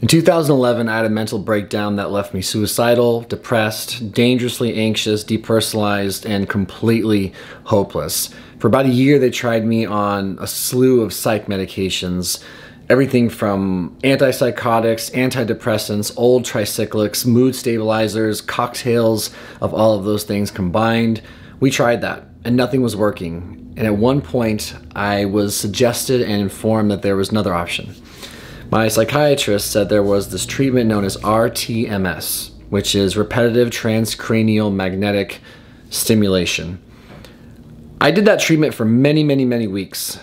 In 2011, I had a mental breakdown that left me suicidal, depressed, dangerously anxious, depersonalized, and completely hopeless. For about a year, they tried me on a slew of psych medications, everything from antipsychotics, antidepressants, old tricyclics, mood stabilizers, cocktails of all of those things combined. We tried that, and nothing was working. And at one point, I was suggested and informed that there was another option. My psychiatrist said there was this treatment known as RTMS, which is repetitive transcranial magnetic stimulation. I did that treatment for many, many, many weeks.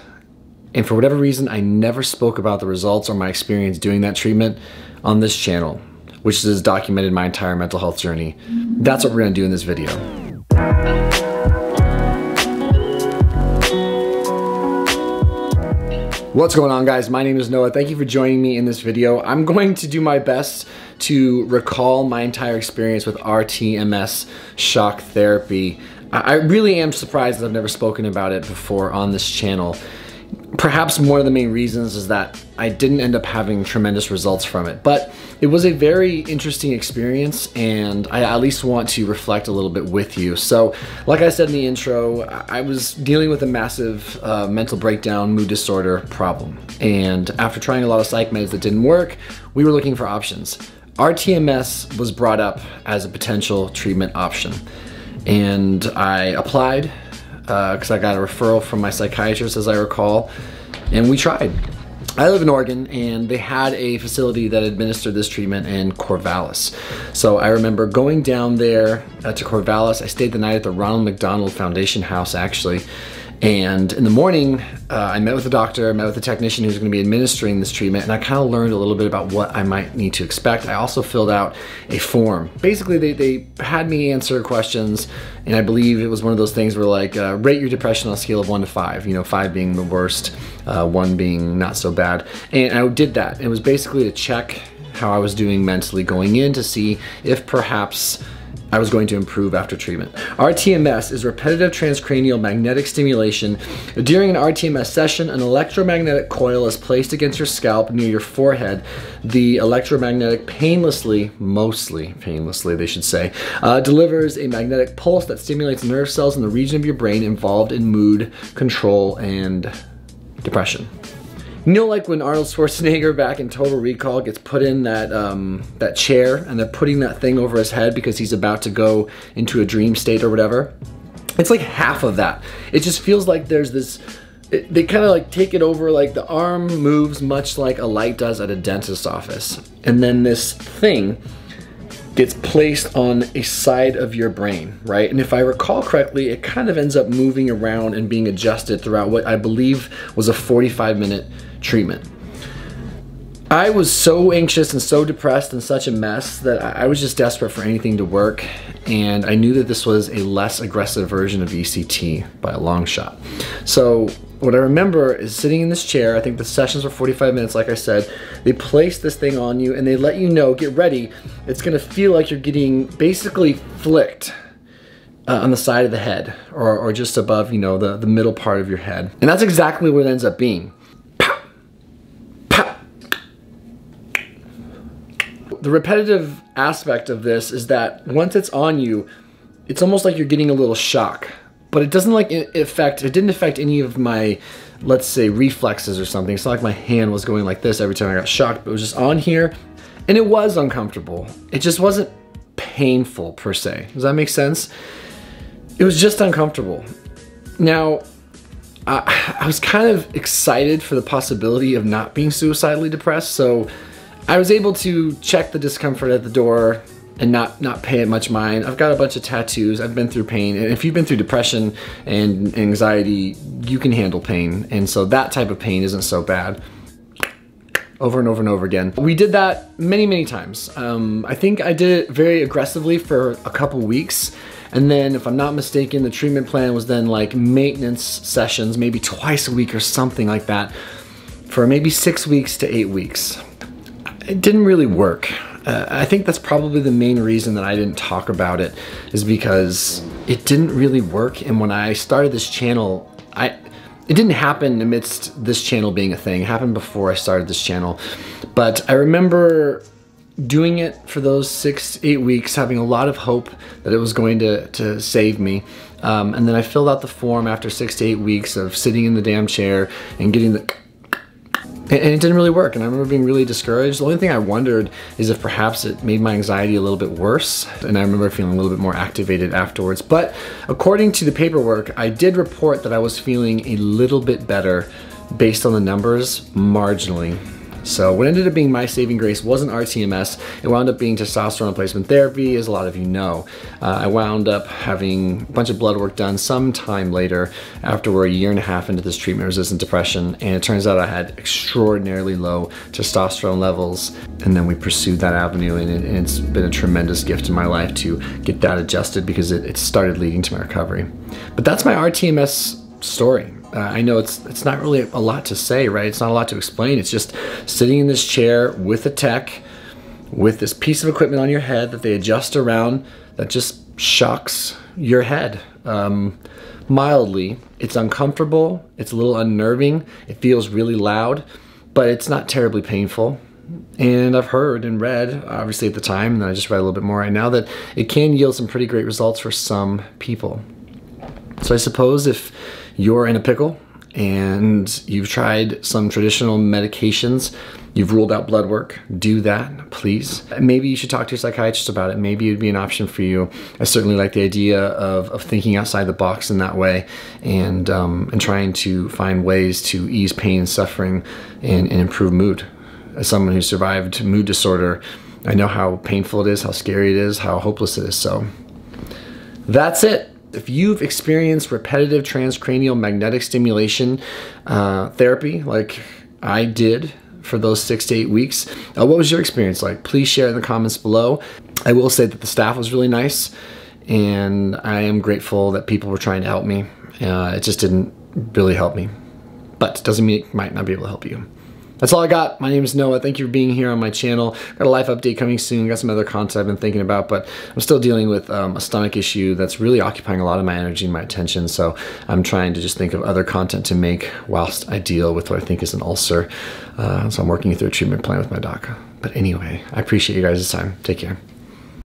And for whatever reason, I never spoke about the results or my experience doing that treatment on this channel, which has documented my entire mental health journey. That's what we're gonna do in this video. What's going on guys? My name is Noah. Thank you for joining me in this video. I'm going to do my best to recall my entire experience with RTMS shock therapy. I really am surprised that I've never spoken about it before on this channel. Perhaps one of the main reasons is that I didn't end up having tremendous results from it, but it was a very interesting experience and I at least want to reflect a little bit with you. So like I said in the intro, I was dealing with a massive uh, mental breakdown, mood disorder problem. And after trying a lot of psych meds that didn't work, we were looking for options. RTMS was brought up as a potential treatment option. And I applied because uh, I got a referral from my psychiatrist, as I recall, and we tried. I live in Oregon and they had a facility that administered this treatment in Corvallis. So I remember going down there uh, to Corvallis. I stayed the night at the Ronald McDonald Foundation House actually. And in the morning, uh, I met with the doctor, I met with the technician who's to be administering this treatment, and I kind of learned a little bit about what I might need to expect. I also filled out a form. Basically, they, they had me answer questions, and I believe it was one of those things where like, uh, rate your depression on a scale of one to five, you know, five being the worst, uh, one being not so bad. And I did that. It was basically to check how I was doing mentally going in to see if perhaps I was going to improve after treatment. RTMS is repetitive transcranial magnetic stimulation. During an RTMS session, an electromagnetic coil is placed against your scalp near your forehead. The electromagnetic painlessly, mostly painlessly they should say, uh, delivers a magnetic pulse that stimulates nerve cells in the region of your brain involved in mood control and depression. You know, like when Arnold Schwarzenegger back in Total Recall gets put in that um, that chair and they're putting that thing over his head because he's about to go into a dream state or whatever. It's like half of that. It just feels like there's this. It, they kind of like take it over, like the arm moves much like a light does at a dentist's office, and then this thing gets placed on a side of your brain, right? And if I recall correctly, it kind of ends up moving around and being adjusted throughout what I believe was a 45 minute treatment. I was so anxious and so depressed and such a mess that I was just desperate for anything to work. And I knew that this was a less aggressive version of ECT by a long shot. So what I remember is sitting in this chair, I think the sessions were 45 minutes, like I said, they place this thing on you and they let you know, get ready, it's gonna feel like you're getting basically flicked uh, on the side of the head or, or just above, you know, the, the middle part of your head. And that's exactly what it ends up being. The repetitive aspect of this is that once it's on you, it's almost like you're getting a little shock. But it doesn't like affect, it didn't affect any of my, let's say, reflexes or something. It's not like my hand was going like this every time I got shocked, but it was just on here. And it was uncomfortable. It just wasn't painful per se. Does that make sense? It was just uncomfortable. Now, I, I was kind of excited for the possibility of not being suicidally depressed, so I was able to check the discomfort at the door and not not pay it much mind. I've got a bunch of tattoos. I've been through pain, and if you've been through depression and anxiety, you can handle pain, and so that type of pain isn't so bad. Over and over and over again. We did that many, many times. Um, I think I did it very aggressively for a couple weeks, and then if I'm not mistaken, the treatment plan was then like maintenance sessions, maybe twice a week or something like that, for maybe six weeks to eight weeks it didn't really work. Uh, I think that's probably the main reason that I didn't talk about it is because it didn't really work. And when I started this channel, I it didn't happen amidst this channel being a thing. It happened before I started this channel. But I remember doing it for those six, eight weeks, having a lot of hope that it was going to, to save me. Um, and then I filled out the form after six to eight weeks of sitting in the damn chair and getting the and it didn't really work and I remember being really discouraged. The only thing I wondered is if perhaps it made my anxiety a little bit worse and I remember feeling a little bit more activated afterwards. But according to the paperwork, I did report that I was feeling a little bit better based on the numbers marginally. So what ended up being my saving grace wasn't RTMS. It wound up being testosterone replacement therapy, as a lot of you know. Uh, I wound up having a bunch of blood work done some time later after we're a year and a half into this treatment-resistant depression, and it turns out I had extraordinarily low testosterone levels. And then we pursued that avenue, and, it, and it's been a tremendous gift in my life to get that adjusted because it, it started leading to my recovery. But that's my RTMS story. Uh, I know it's it's not really a lot to say, right? It's not a lot to explain. It's just sitting in this chair with a tech, with this piece of equipment on your head that they adjust around that just shocks your head um, mildly. It's uncomfortable. It's a little unnerving. It feels really loud, but it's not terribly painful. And I've heard and read, obviously at the time, and I just read a little bit more right now, that it can yield some pretty great results for some people. So I suppose if you're in a pickle and you've tried some traditional medications, you've ruled out blood work, do that, please. Maybe you should talk to your psychiatrist about it. Maybe it'd be an option for you. I certainly like the idea of, of thinking outside the box in that way and, um, and trying to find ways to ease pain and suffering and, and improve mood. As someone who survived mood disorder, I know how painful it is, how scary it is, how hopeless it is. So that's it if you've experienced repetitive transcranial magnetic stimulation uh, therapy like I did for those six to eight weeks, uh, what was your experience like? Please share in the comments below. I will say that the staff was really nice and I am grateful that people were trying to help me. Uh, it just didn't really help me, but doesn't mean it might not be able to help you. That's all I got. My name is Noah. Thank you for being here on my channel. Got a life update coming soon. Got some other content I've been thinking about, but I'm still dealing with um, a stomach issue that's really occupying a lot of my energy and my attention. So I'm trying to just think of other content to make whilst I deal with what I think is an ulcer. Uh, so I'm working through a treatment plan with my doc. But anyway, I appreciate you guys' time. Take care.